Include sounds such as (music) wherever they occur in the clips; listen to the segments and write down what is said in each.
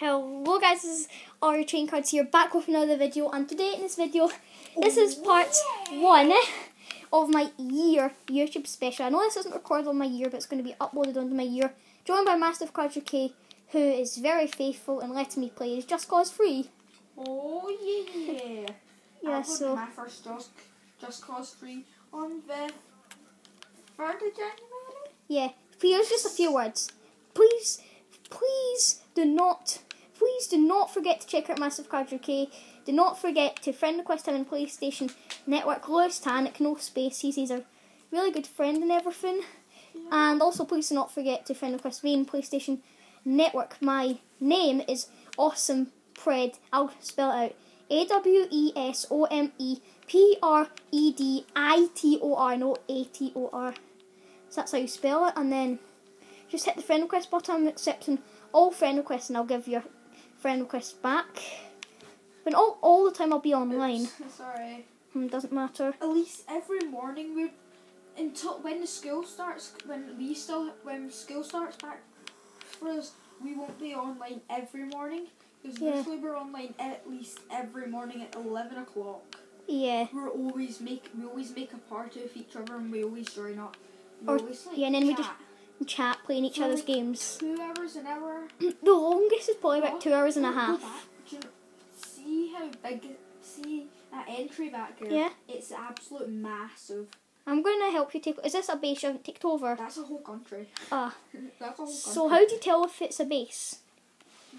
Hello guys, this is our train cards here back with another video and today in this video this is part one of my year YouTube special. I know this isn't recorded on my year but it's going to be uploaded onto my year. Joined by Mastiff Cards UK who is very faithful and letting me play his Just Cause free. Oh yeah. (laughs) Yeah, I so my first Just Just Cause free on the third of January. yeah, here's just a few words. Please, please do not, please do not forget to check out Massive Cards UK. Do not forget to friend request him on PlayStation Network. Lewis Tannick, no spaces. He's a really good friend and everything. And also, please do not forget to friend request me on PlayStation Network. My name is Awesome Pred. I'll spell it out. A W E S O M E P R E D I T O R, no A T O R. So that's how you spell it. And then just hit the friend request button. I'm accepting all friend requests, and I'll give your friend request back. But all all the time I'll be online. Oops, sorry. Hmm, doesn't matter. At least every morning we until when the school starts when we still when school starts back for us we won't be online every morning because Yeah. usually we're online at least every morning at eleven o'clock. Yeah. We're always make we always make a party with each other and we always join up. We Or- always, like, yeah, and then we just- Chat, playing each For, other's like, games. two hours an hour. (clears throat) The longest is probably about two hours and a half. back. Do you know- See how big? See that entry back there? Yeah. It's absolute massive. I'm gonna help you take. Is this a base you haven't ticked over? That's a whole country. Ah. (laughs) That's a whole country. So how do you tell if it's a base?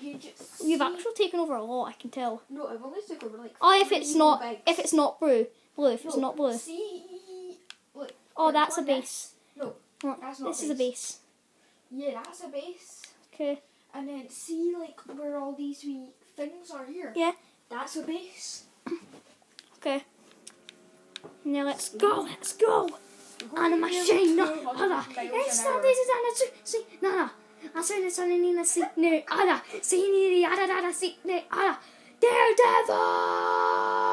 you just You've actually taken over a lot. I can tell. no. I've only took over like. Oh, if it's not, if it's not blue, blue. If it's not blue. See, look. Oh, that's a base. No, What? that's not This is a base. Yeah, that's a base. Okay. And then see like where all these wee things are here. Yeah. That's a base. Okay. Now let's go. Let's go. Ana machine, no, ana, esta vez es ana, sí, sí, nada, hacer esa nena, sí, ne, ana, sí, ni, ada, ada, sí, ne, ana, Daredevil!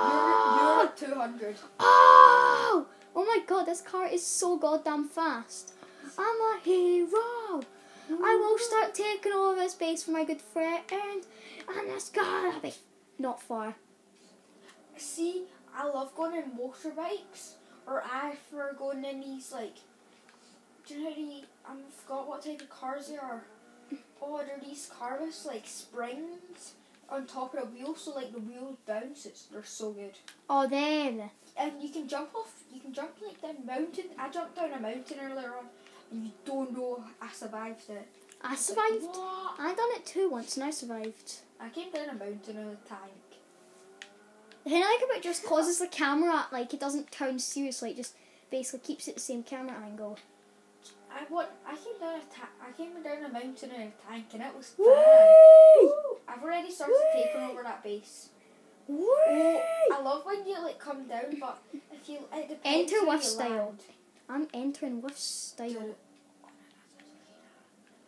You're, you're at 200. Oh! Oh my god, this car is so goddamn fast. I'm a hero. I will start taking over space for my good friend, and it's gotta be not far. See, I love going in motorbikes, or I prefer going in these like. Do you know the? I forgot what type of cars they are. Oh, they're these cars with like springs on top of the wheel, so like the wheels bounce. It's they're so good. Oh, then. And you can jump off. You can jump like down mountain. I jumped down a mountain earlier on, you don't know I survived it. I It's survived. Like? I done it too once and I survived. I came down a mountain in a tank. The thing I like about it just causes the camera, like, it doesn't turn seriously, it just basically keeps it the same camera angle. I what I came down a ta- I came down a mountain in a tank and it was fun. I've already started taking over that base. Oh, I love when you like come down, but if you it depends Enter with style. land. I'm entering with style.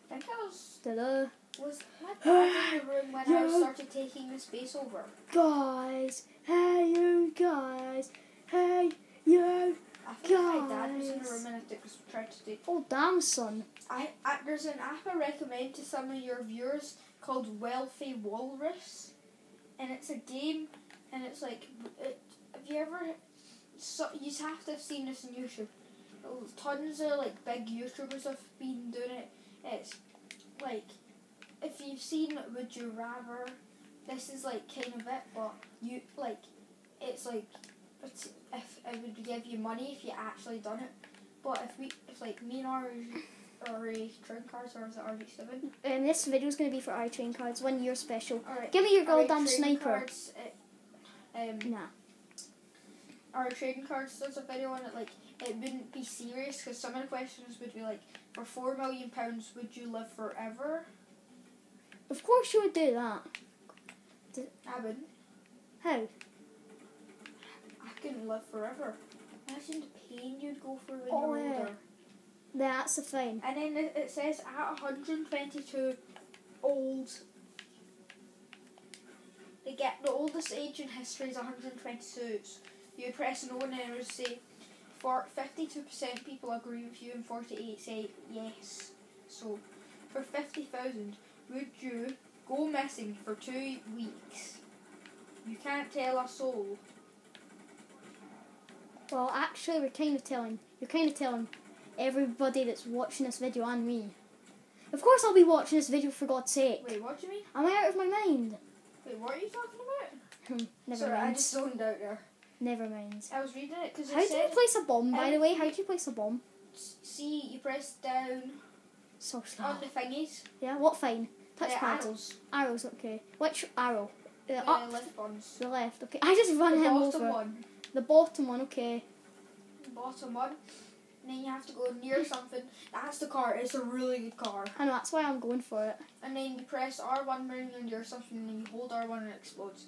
I think I was Ta-da. was my (sighs) dad in the room when I started taking the space over. Guys, hey you guys, hey you. I think my dad was in the room and I took, tried to take. Oh damn son. I, I there's an app I recommend to some of your viewers called Wealthy Walrus, and it's a game, and it's like, it, have you ever? So you have to have seen this on YouTube. Tons of like big YouTubers have been doing it. It's like, if you've seen Would You Rather, this is like kind of it, but you like, it's like, it's, if it would give you money if you actually done it. But if we, if like me and our our train cards or is it RG seven? And this video is going to be for our train cards, one year special. Alright. Give me your our goddamn sniper. Cards, uh, um, Nah. our trading cards does a video on it. Like it wouldn't be serious because some of the questions would be like, for four million pounds, would you live forever? Of course you would do that. I wouldn't. How? I couldn't live forever. Imagine the pain you'd go through when Oh, you're yeah. older. That's the thing. And then it, it says at 122 old. They get the oldest age in history is 122. You press no and it would say, for 52% people agree with you and 48 say yes. So, for 50,000, would you go missing for two weeks. You can't tell a soul. Well, actually, we're kind of telling. You're kind of telling everybody that's watching this video and me. Of course, I'll be watching this video for God's sake. Wait, what do you mean? Am I out of my mind? Wait, what are you talking about? (laughs) Never Sorry, I mind. just zoned out there. Never mind. I was reading it because How do you place a bomb, by the way? How do you place a bomb? see, you press down So slow. on the thingies. Yeah, what fine? the Touchpad. arrows. Arrows, okay. Which arrow? The The up, left ones. the left. Okay. I just run the him bottom one. The bottom one, okay. Bottom one. And then you have to go near (laughs) something. That's the car. It's a really good car. I know, that's why I'm going for it. And then you press R1 when you're near something and then you hold R1 and it explodes.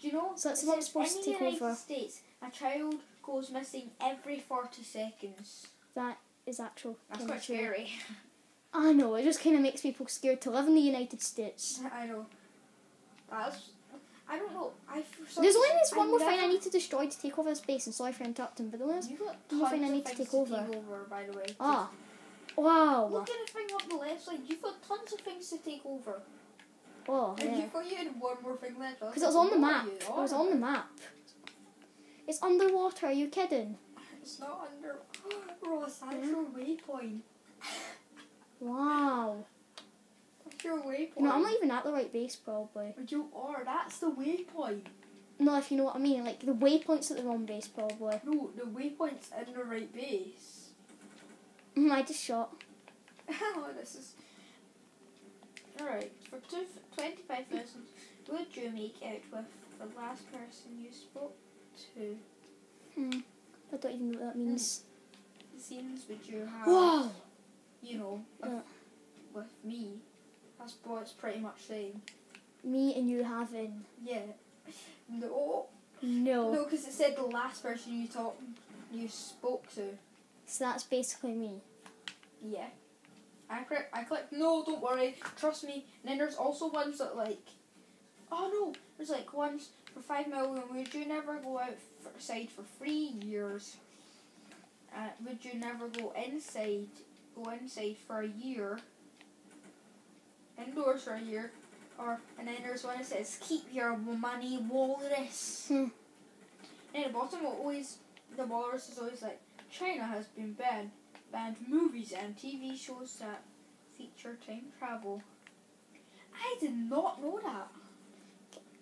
Do you know? So that's what I'm supposed in to take the United over. States, a child goes missing every 40 seconds. That is actual. That's quite scary. I know, it just kind of makes people scared to live in the United States. (laughs) I know. That's. I don't know. I some There's only this one I more thing I need to destroy to take over this base, and sorry for interrupting, but the one is. You got one more thing I need to take over. take over, by the way. Ah. Wow. Look at the thing up the left side. You've got tons of things to take over. Oh, And yeah. you thought you had one more thing left. Because it was on the map. you It was on the map. It's underwater, are you kidding? It's not under. Ross, that's your waypoint. Wow. That's your waypoint. No, I'm not even at the right base, probably. But You are. That's the waypoint. No, if you know what I mean. Like, the waypoint's at the wrong base, probably. No, the waypoint's in the right base. (laughs) I just shot. (laughs) oh, this is. Alright, for two, 25,000, would you make out with the last person you spoke to? Hmm. I don't even know what that means. Scenes would you have, Wow. you know, with, Yeah. with me? That's what it's pretty much saying. Me and you having. Yeah. No. No. No, because it said the last person you talked, you spoke to. So that's basically me. Yeah. I click, I click, no, don't worry, trust me. And then there's also ones that like, oh no, there's like ones for five million, would you never go outside for three years? Uh, would you never go inside, go inside for a year? Indoors for a year? Or, and then there's one that says, keep your money walrus. Hmm. And at the bottom, always, the walrus is always like, China has been banned banned movies and TV shows that feature time travel. I did not know that.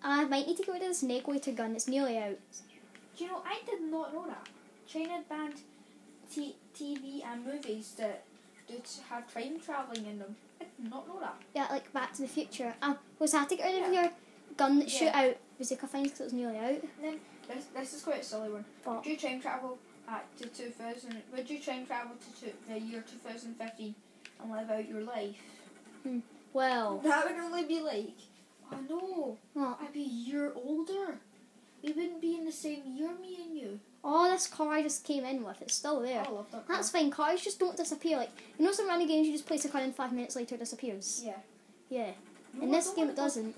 I might need to get rid of this Negoiter gun. It's nearly out. Do you know, I did not know that. China banned t- TV and movies that did have time traveling in them. I did not know that. Yeah, like Back to the Future. Um, was I to get rid of Yeah. your gun that shoot Yeah. out Bazooka Fines because it was nearly out? And then this, this is quite a silly one. What? You time travel at to 2000? Would you time travel to two, the year 2015 and live out your life? Hmm. Well, That would only be like, oh no, what? I'd be a year older. We wouldn't be in the same year, me and you. Oh, this car I just came in with, it's still there. I love that. That's fine, cars just don't disappear. Like, you know some random games you just place a car in five minutes later it disappears? Yeah. Yeah. No, In this game it doesn't.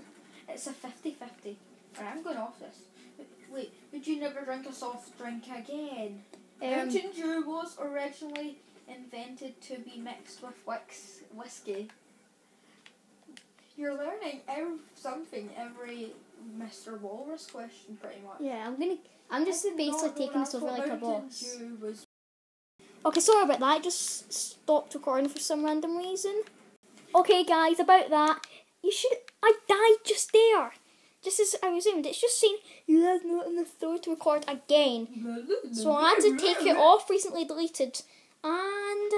It's a 50 50. Right, I'm going off this. Wait, would you never drink a soft drink again? Mountain Dew was originally invented to be mixed with wix, whiskey. You're learning every, something every Mr. Walrus question, pretty much. yeah, I'm gonna. I'm just basically taking this over like a boss. Was. Okay, sorry about that. I just stopped recording for some random reason. Okay, guys, about that. You should. I died just there. Just as I resumed. It's just saying you have not in the store to record again. So I had to take it off, recently deleted. And.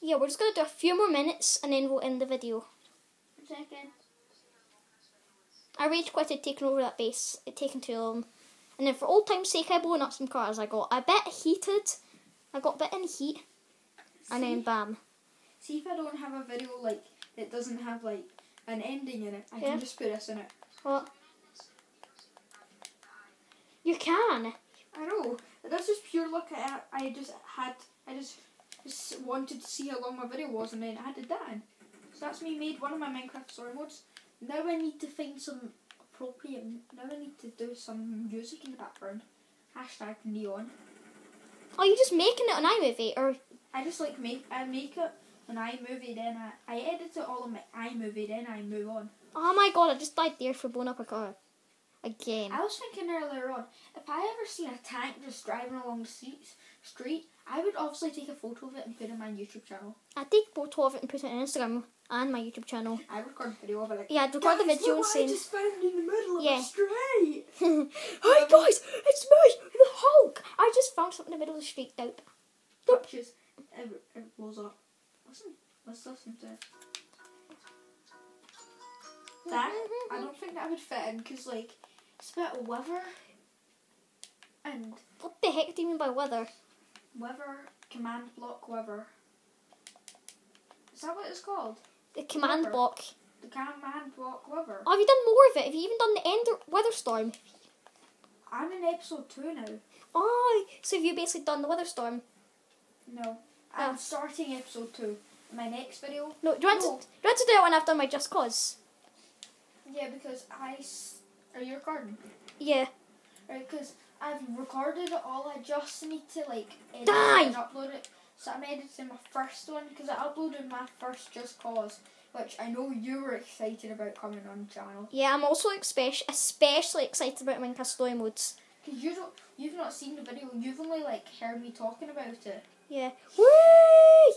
Yeah, we're just gonna do a few more minutes and then we'll end the video. Second. I rage quitted taking over that base. It taken too long. And then for old time's sake, I blown up some cars. I got a bit heated. I got a bit in heat. And then bam. See if I don't have a video like that doesn't have like an ending in it. I Yeah. can just put this in it. What? You can. I know. That's just pure luck. I, I just had. I just, just wanted to see how long my video was, and then I added that in. So that's me made one of my Minecraft story modes. Now I need to find some appropriate. Now I need to do some music in the background. Hashtag neon. Are you just making it on iMovie or I just like make. I make it on iMovie, then I, I edit it all on my iMovie, then I move on. Oh my god, I just died there for blowing up a car. Again. I was thinking earlier on, if I ever seen a tank just driving along the street, street, I would obviously take a photo of it and put it on my YouTube channel. I'd take a photo of it and put it on Instagram and my YouTube channel. I record a video of it like, Yeah, I'd record the video and what I just found in the middle of Yeah. the (laughs) street. Hey um, guys, it's me, the Hulk! I just found something in the middle of the street, dope. Touches, it, it blows up. Listen, let's listen to it. That, I don't think that would fit in because, like, it's a bit of weather and What the heck do you mean by weather? weather, command block weather. Is that what it's called? The command Weather. block. The command block weather. Oh, have you done more of it? Have you even done the Ender Wither Storm? I'm in episode two now. Oh, so have you basically done the Wither Storm? No, oh. I'm Oh. starting episode two. In my next video. No, do you want, No. to, do you want to do it when I've done my Just Cause? Yeah, because I. s- Are you recording? Yeah. Right, because I've recorded it all. I just need to like edit Die! and upload it. So I'm editing my first one because I uploaded my first Just Cause, which I know you were excited about coming on channel. Yeah, I'm also especially, especially excited about Minecraft Story Modes. Cause you don't, you've not seen the video. You've only like heard me talking about it. Yeah. Whee!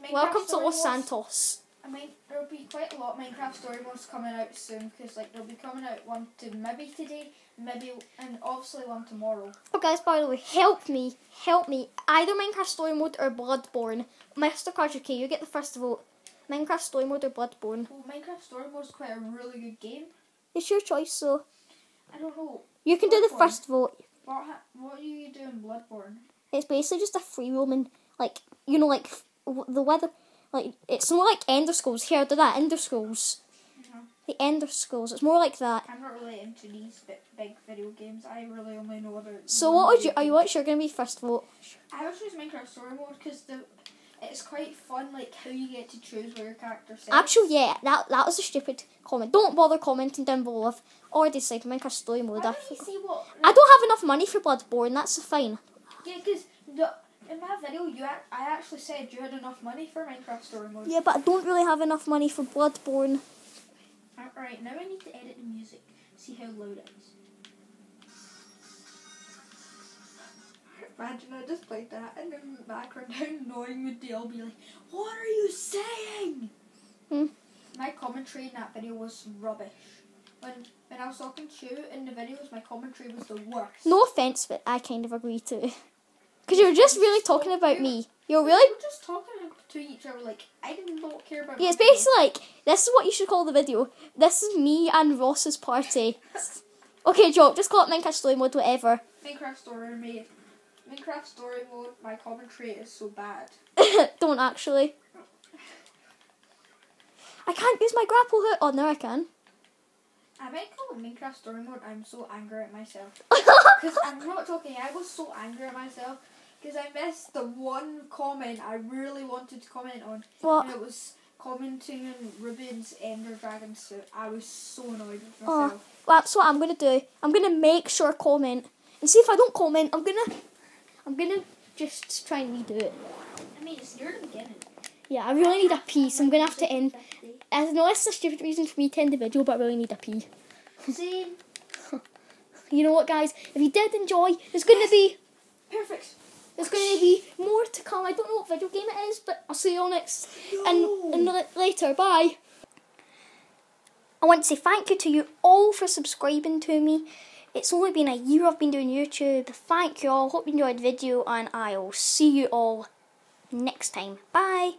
Minecraft Welcome to Los Modes- Santos. I there'll be quite a lot of Minecraft story modes coming out soon because like there'll be coming out one to maybe today, maybe and obviously one tomorrow. Oh, guys, by the way, help me, help me. Either Minecraft Story Mode or Bloodborne. Mr. Carter K, you get the first vote. Minecraft Story Mode or Bloodborne. Well, Minecraft story mode is quite a really good game. It's your choice, so I don't know you can do the first vote. what ha- what do you do in Bloodborne. It's basically just a free roaming, like you know, like the weather. Like it's more like Elder Scrolls. Here, do that Elder Scrolls. Mhm. The Elder Scrolls. It's more like that. I'm not really into these bi- big video games. I really only know about. So what would you? Are you what's your gonna be first vote? I would choose Minecraft story mode because the it's quite fun. Like how you get to choose where your character sits. Actually, yeah, that that was a stupid comment. Don't bother commenting down below. I've already said Minecraft Story Mode. I, don't you see what? I don't have enough money for Bloodborne. That's fine. Yeah, because the in my video, you ac- I actually said you had enough money for Minecraft story mode. Yeah, but I don't really have enough money for Bloodborne. Alright, now I need to edit the music. See how loud it is. Imagine I just played that and in the background how annoying would they all be like, What are you saying? Hmm. My commentary in that video was rubbish. When when I was talking to you in the videos, my commentary was the worst. No offense, but I kind of agree too. (laughs) Because you were just really talking about me. You're really. were just talking to each other like I did not care about. Yeah, it's basically like this is what you should call the video. This is me and Ross's party. (laughs) Okay, joke. Just call it Minecraft Story Mode, whatever. Minecraft story mode. Minecraft story mode. My commentary is so bad. (laughs) don't actually. I can't use my grapple hook. Oh, now I can. I might call it Minecraft story mode. I'm so angry at myself. (laughs) Because I'm not joking. I was so angry at myself because I missed the one comment I really wanted to comment on, and what? it was commenting on Reuben's Ender Dragon suit. I was so annoyed with Oh. Well, that's what I'm gonna do. I'm gonna make sure comment and see if I don't comment. I'm gonna, I'm gonna just try and redo it. I mean, it's near the beginning. Yeah, I really need a pee, so I'm gonna have to end. Uh, I know it's a stupid reason for me to end the video, but I really need a pee. Same. (laughs) You know what, guys? If you did enjoy, there's gonna be Perfect. There's gonna be more to come. I don't know what video game it is, but I'll see you all next and, and later. Bye. I want to say thank you to you all for subscribing to me. It's only been a year I've been doing YouTube. Thank you all. Hope you enjoyed the video, and I'll see you all next time. Bye.